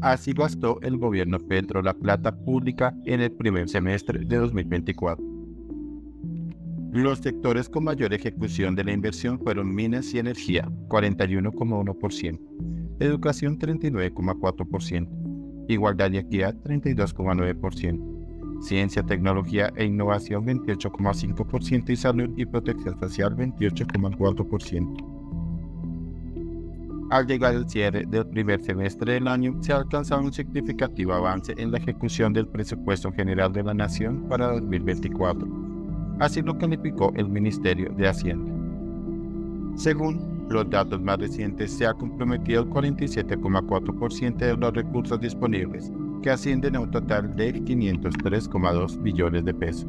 Así gastó el gobierno Petro la plata pública en el primer semestre de 2024. Los sectores con mayor ejecución de la inversión fueron minas y energía, 41,1%, educación 39,4%, igualdad y equidad 32,9%, ciencia, tecnología e innovación 28,5% y salud y protección social 28,4%. Al llegar el cierre del primer semestre del año, se ha alcanzado un significativo avance en la ejecución del presupuesto general de la Nación para 2024. Así lo calificó el Ministerio de Hacienda. Según los datos más recientes, se ha comprometido el 47,4% de los recursos disponibles, que ascienden a un total de 503,2 billones de pesos.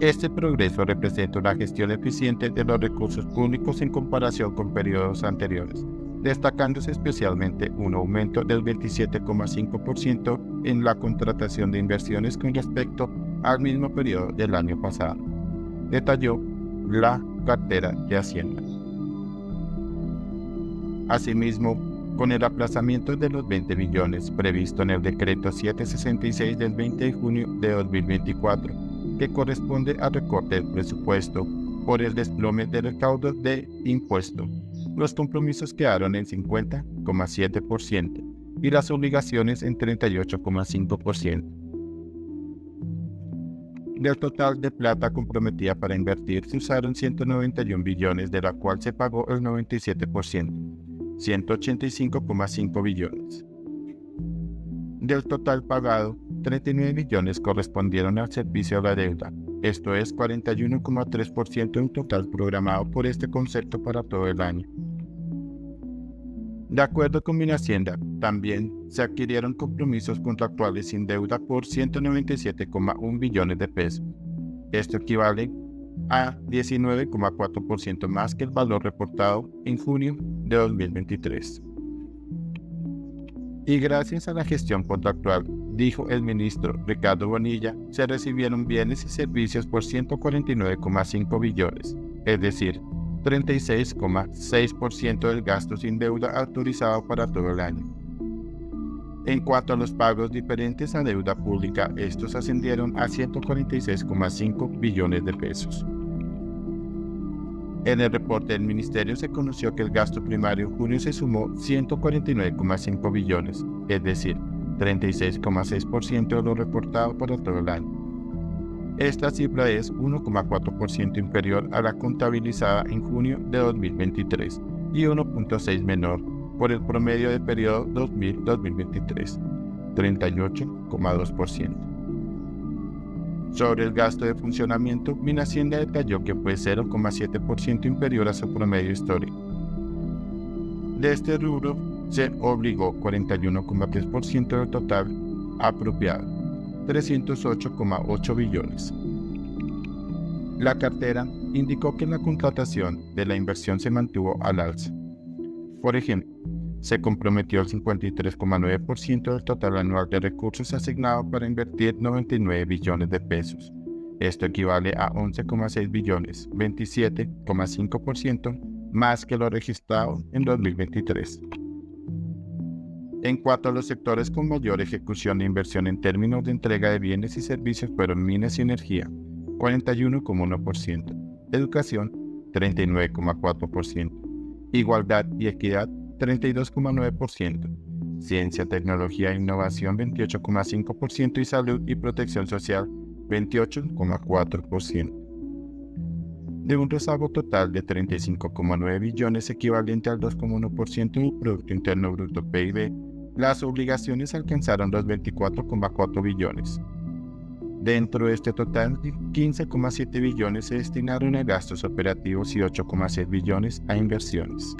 Este progreso representa una gestión eficiente de los recursos públicos en comparación con periodos anteriores, destacándose especialmente un aumento del 27,5% en la contratación de inversiones con respecto al mismo periodo del año pasado, detalló la cartera de Hacienda. Asimismo, con el aplazamiento de los 20 billones previsto en el decreto 766 del 20 de junio de 2024, que corresponde al recorte del presupuesto por el desplome del recaudo de impuesto. Los compromisos quedaron en 50,7% y las obligaciones en 38,5%. Del total de plata comprometida para invertir se usaron 191 billones, de la cual se pagó el 97%, 185,5 billones. Del total pagado, 39 millones correspondieron al servicio de la deuda, esto es 41,3% del total programado por este concepto para todo el año. De acuerdo con Hacienda, también se adquirieron compromisos contractuales sin deuda por 197,1 billones de pesos. Esto equivale a 19,4% más que el valor reportado en junio de 2023. Y gracias a la gestión contractual, dijo el ministro Ricardo Bonilla, se recibieron bienes y servicios por 149,5 billones, es decir, 36,6% del gasto sin deuda autorizado para todo el año. En cuanto a los pagos diferentes a deuda pública, estos ascendieron a 146,5 billones de pesos. En el reporte del ministerio se conoció que el gasto primario junio se sumó 149,5 billones, es decir, 36,6% de lo reportado para todo el año. Esta cifra es 1,4% inferior a la contabilizada en junio de 2023 y 1,6 menor por el promedio del periodo 2000-2023, 38,2%. Sobre el gasto de funcionamiento, Hacienda detalló que fue 0,7% inferior a su promedio histórico. De este rubro, se obligó 41,3% del total apropiado, 308,8 billones. La cartera indicó que la contratación de la inversión se mantuvo al alza. Por ejemplo, se comprometió el 53,9% del total anual de recursos asignados para invertir 99 billones de pesos. Esto equivale a 11,6 billones, 27,5% más que lo registrado en 2023. En cuanto a los sectores con mayor ejecución de inversión en términos de entrega de bienes y servicios fueron minas y energía, 41,1%, educación, 39,4%, igualdad y equidad, 32,9%, ciencia, tecnología e innovación 28,5% y salud y protección social 28,4%. De un rezago total de 35,9 billones equivalente al 2,1% del Producto Interno Bruto PIB, las obligaciones alcanzaron los 24,4 billones. Dentro de este total, 15,7 billones se destinaron a gastos operativos y 8,6 billones a inversiones.